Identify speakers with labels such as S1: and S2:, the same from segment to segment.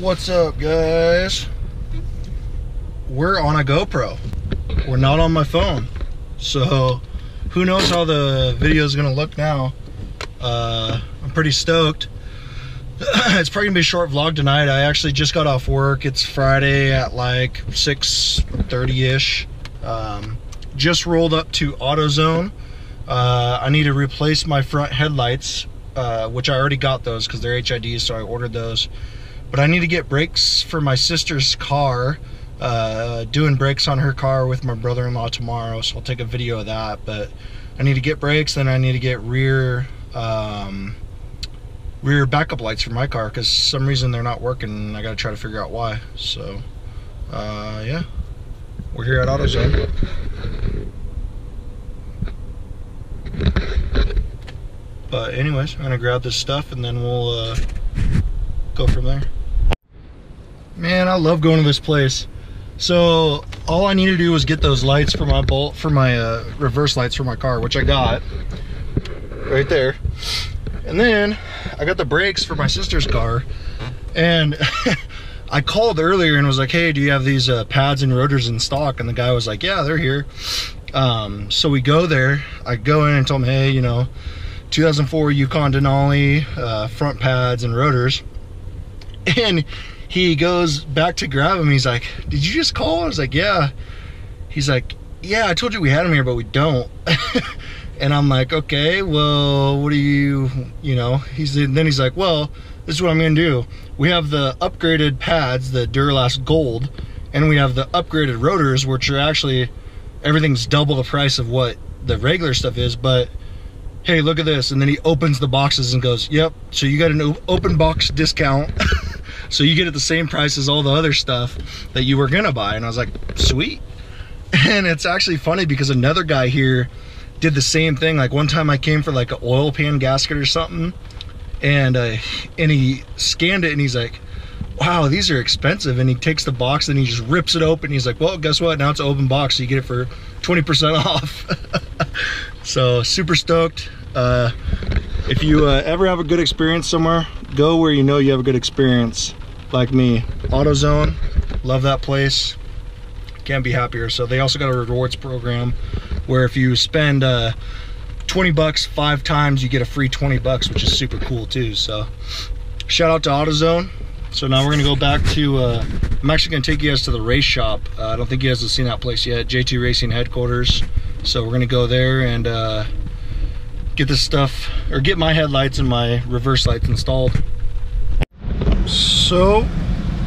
S1: What's up, guys? We're on a GoPro. We're not on my phone. So, who knows how the video is gonna look now. Uh, I'm pretty stoked. it's probably gonna be a short vlog tonight. I actually just got off work. It's Friday at like 6.30ish. Um, just rolled up to AutoZone. Uh, I need to replace my front headlights, uh, which I already got those because they're HIDs, so I ordered those. But I need to get brakes for my sister's car. Uh, doing brakes on her car with my brother-in-law tomorrow, so I'll take a video of that. But I need to get brakes, then I need to get rear um, rear backup lights for my car because some reason they're not working. And I got to try to figure out why. So, uh, yeah, we're here at AutoZone. But anyways, I'm gonna grab this stuff and then we'll uh, go from there. Man, I love going to this place. So all I need to do was get those lights for my bolt for my uh, reverse lights for my car, which I got right there. And then I got the brakes for my sister's car, and I called earlier and was like, "Hey, do you have these uh, pads and rotors in stock?" And the guy was like, "Yeah, they're here." Um, so we go there. I go in and tell him, "Hey, you know, 2004 Yukon Denali uh, front pads and rotors," and he goes back to grab him. He's like, "Did you just call?" I was like, "Yeah." He's like, "Yeah, I told you we had him here, but we don't." and I'm like, "Okay, well, what do you, you know?" He's then he's like, "Well, this is what I'm gonna do. We have the upgraded pads, the Duralast Gold, and we have the upgraded rotors, which are actually everything's double the price of what the regular stuff is, but." Hey, look at this. And then he opens the boxes and goes, Yep, so you got an open box discount. So you get it the same price as all the other stuff that you were gonna buy. And I was like, sweet. And it's actually funny because another guy here did the same thing. Like one time I came for like an oil pan gasket or something and uh, and he scanned it and he's like, wow, these are expensive. And he takes the box and he just rips it open. And he's like, well, guess what? Now it's an open box. So you get it for 20% off. so super stoked. Uh, if you uh, ever have a good experience somewhere, go where you know you have a good experience like me. AutoZone, love that place. Can't be happier. So they also got a rewards program where if you spend uh, 20 bucks five times, you get a free 20 bucks, which is super cool too. So shout out to AutoZone. So now we're gonna go back to, uh, I'm actually gonna take you guys to the race shop. Uh, I don't think you guys have seen that place yet, J2 Racing headquarters. So we're gonna go there and uh, get this stuff, or get my headlights and my reverse lights installed. So,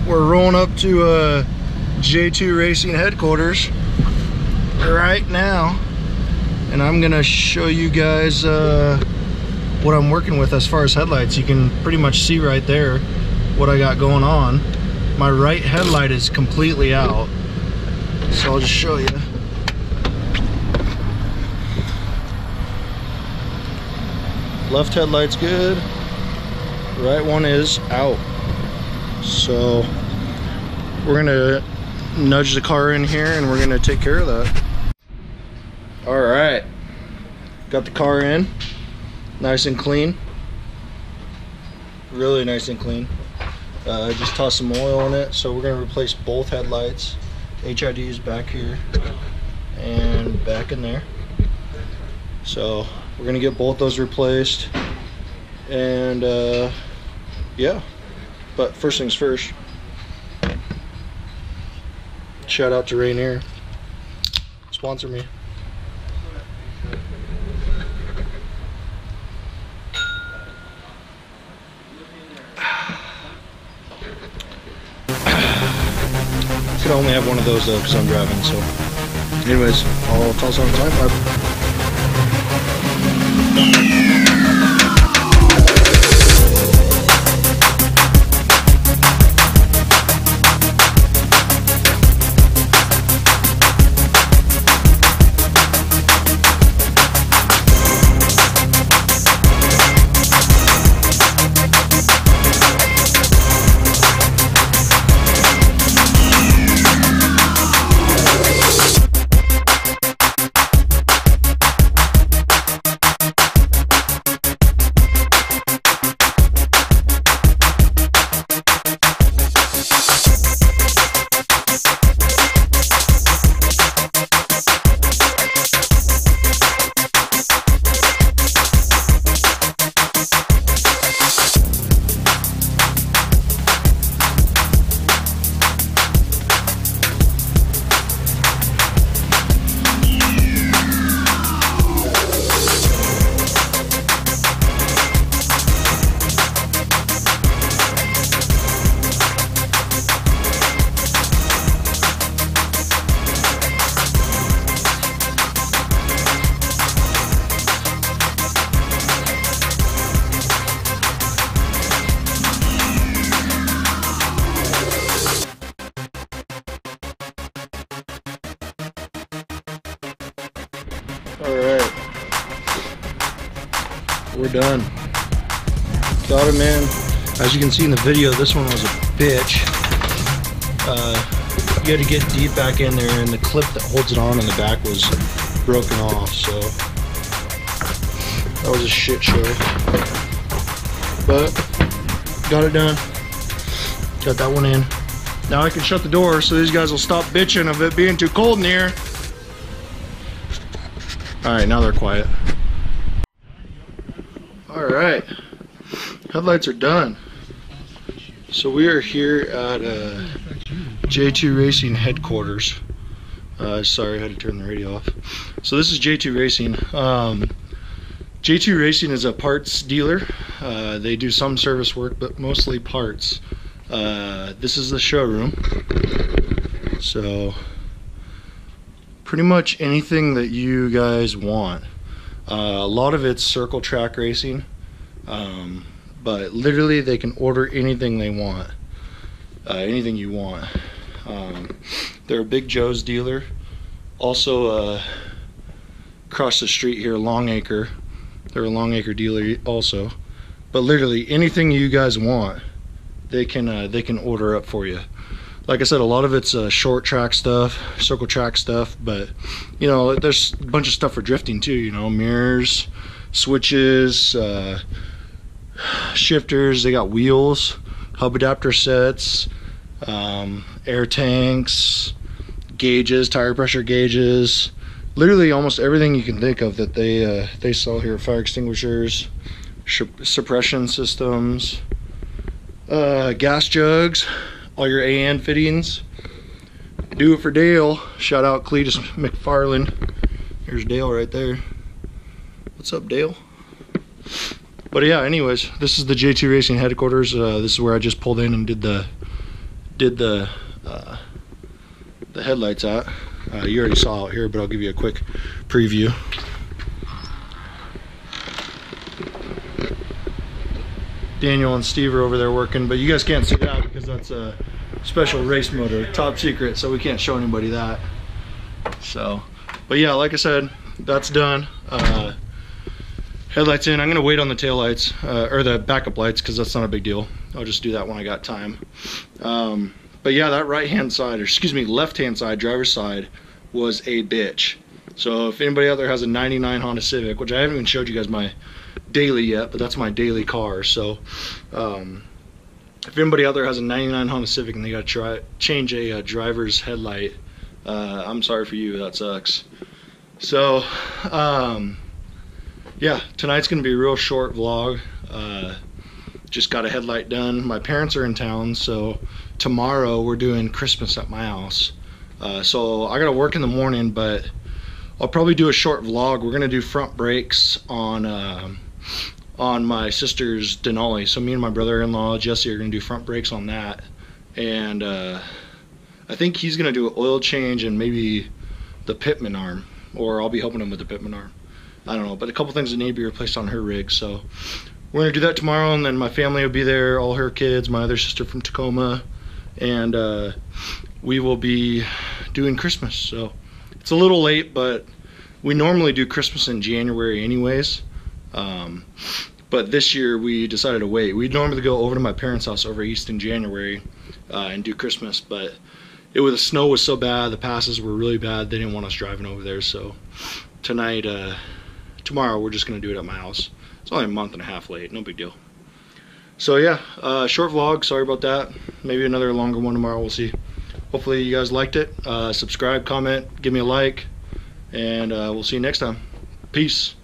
S1: we're rolling up to uh, J2 Racing headquarters right now. And I'm gonna show you guys uh, what I'm working with as far as headlights. You can pretty much see right there what I got going on. My right headlight is completely out. So I'll just show you. Left headlight's good. Right one is out. So we're gonna nudge the car in here and we're gonna take care of that. All right, got the car in, nice and clean. Really nice and clean. Uh, just tossed some oil in it. So we're gonna replace both headlights. HID is back here and back in there. So we're gonna get both those replaced and uh, yeah but first things first shout out to Rainier. Sponsor me. Could only have one of those though because I'm driving so. Anyways I'll toss on time we're done. Got him in. As you can see in the video, this one was a bitch. Uh, you had to get deep back in there and the clip that holds it on in the back was broken off, so that was a shit show. But, got it done. Got that one in. Now I can shut the door so these guys will stop bitching of it being too cold in here. All right, now they're quiet. All right, headlights are done. So we are here at uh, J2 Racing headquarters. Uh, sorry, I had to turn the radio off. So this is J2 Racing. Um, J2 Racing is a parts dealer. Uh, they do some service work, but mostly parts. Uh, this is the showroom. So pretty much anything that you guys want. Uh, a lot of it's circle track racing, um, but literally they can order anything they want, uh, anything you want. Um, they're a Big Joe's dealer. Also, uh, across the street here, Longacre. They're a Longacre dealer also. But literally anything you guys want they can uh, they can order up for you. Like I said, a lot of it's uh, short track stuff, circle track stuff, but you know, there's a bunch of stuff for drifting too. You know, mirrors, switches, uh, shifters. They got wheels, hub adapter sets, um, air tanks, gauges, tire pressure gauges. Literally almost everything you can think of that they uh, they sell here. Fire extinguishers, suppression systems uh, gas jugs, all your AN fittings. Do it for Dale. Shout out Cleetus McFarland. Here's Dale right there. What's up, Dale? But yeah, anyways, this is the J2 Racing headquarters. Uh, this is where I just pulled in and did the did the uh, the headlights out. Uh, you already saw out here, but I'll give you a quick preview. Daniel and Steve are over there working, but you guys can't see that because that's a special race motor, top secret, so we can't show anybody that. So, but yeah, like I said, that's done. Uh, headlights in. I'm gonna wait on the tail lights uh, or the backup lights because that's not a big deal. I'll just do that when I got time. Um, but yeah, that right hand side, or excuse me, left hand side, driver's side, was a bitch. So if anybody out there has a 99 Honda Civic, which I haven't even showed you guys my daily yet, but that's my daily car. So um, if anybody out there has a 99 Honda Civic and they got to try change a, a, driver's headlight, uh, I'm sorry for you. That sucks. So um, yeah, tonight's gonna be a real short vlog. Uh, just got a headlight done. My parents are in town, so tomorrow we're doing Christmas at my house. Uh, so I gotta work in the morning, but I'll probably do a short vlog. We're gonna do front brakes on um, on my sister's Denali. So me and my brother-in-law Jesse are gonna do front brakes on that, and uh, I think he's gonna do an oil change and maybe the pitman arm, or I'll be helping him with the pitman arm. I don't know, but a couple things that need to be replaced on her rig. So we're gonna do that tomorrow, and then my family will be there, all her kids, my other sister from Tacoma, and uh, we will be doing Christmas. So it's a little late, but we normally do Christmas in January anyways. Um, but this year we decided to wait. We'd normally go over to my parents' house over East in January uh, and do Christmas, but it was the snow was so bad, the passes were really bad. They didn't want us driving over there, so tonight, uh, tomorrow, we're just gonna do it at my house. It's only a month and a half late, no big deal. So yeah, uh, short vlog. Sorry about that. Maybe another longer one tomorrow. We'll see. Hopefully you guys liked it. Uh, subscribe, comment, give me a like, and uh, we'll see you next time. Peace.